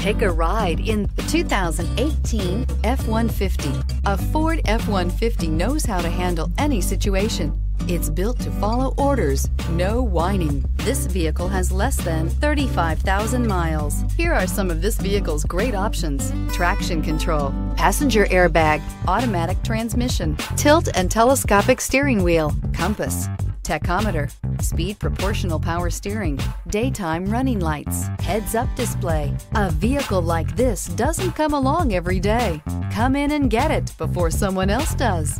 Take a ride in the 2018 F-150. A Ford F-150 knows how to handle any situation. It's built to follow orders, no whining. This vehicle has less than 35,000 miles. Here are some of this vehicle's great options. Traction control, passenger airbag, automatic transmission, tilt and telescopic steering wheel, compass, tachometer, speed proportional power steering, daytime running lights, heads up display. A vehicle like this doesn't come along every day. Come in and get it before someone else does.